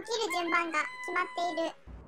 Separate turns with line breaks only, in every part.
起きる順番が決まっている。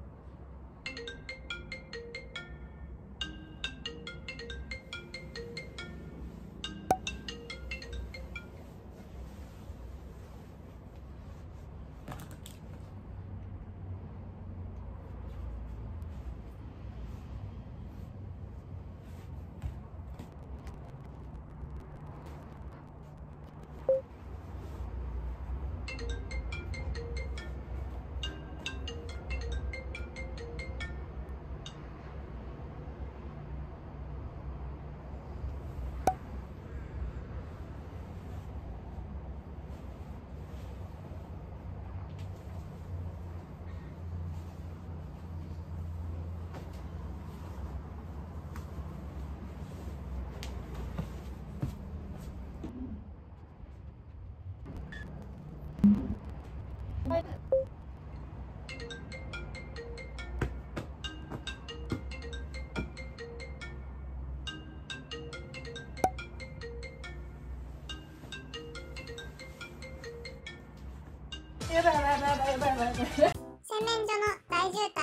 やばいやばいやばいやばいやばいやばい
洗面所の大渋滞。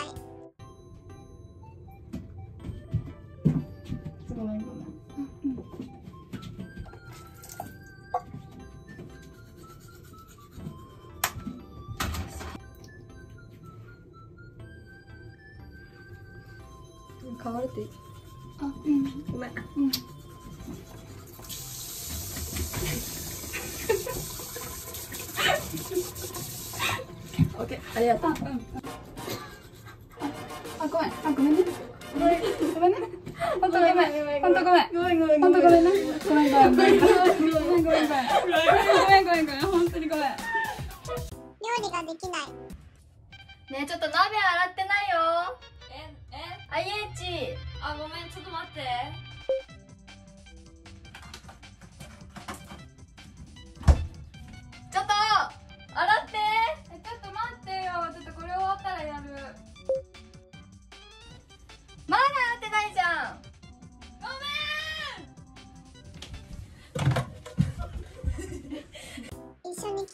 ごめんごめん。変わいい
あうん。
ごめん。
うん
ありがとう。
うん、あ、ごめん。あ、ごめんね。ごめん。ごめんね。本当ごめん。本当ごめん。
ごめんごめん。
本当ごめんね。ごめんごめん。ごめんごめん。ごめんごめん。ごめんごめん。本当にごめん。
料理ができない。
ねちょっと鍋洗ってないよ。え、え？あ、いえち。あ、ごめん。ちょっと待って。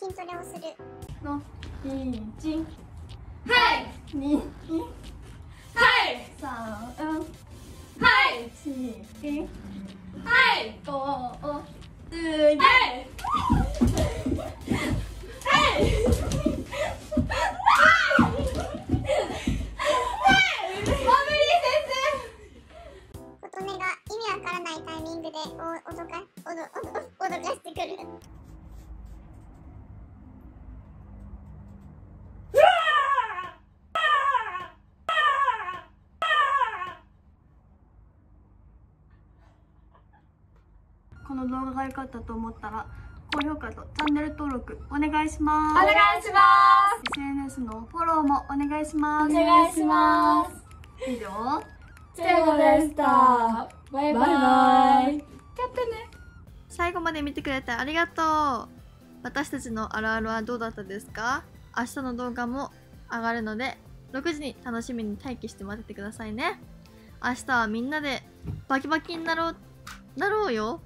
筋トレをする。
のにん
はい。
にん
はい。
さ
はい。
し
はい。
ごおげ
はい。
からない。タイミングでおおどかおどおどおどかしてくる。
この動画が良かったと思ったら高評価とチャンネル登録お願いしま
お願いしま
SNS のフォローもお願いします。
すお願いします。
以上。
チェゴでした。
バイ
バイ。バイ
最後まで見てくれてありがとう。私たちのあるあるはどうだったですか？明日の動画も上がるので6時に楽しみに待機して待っててくださいね。明日はみんなでバキバキになろうだろうよ。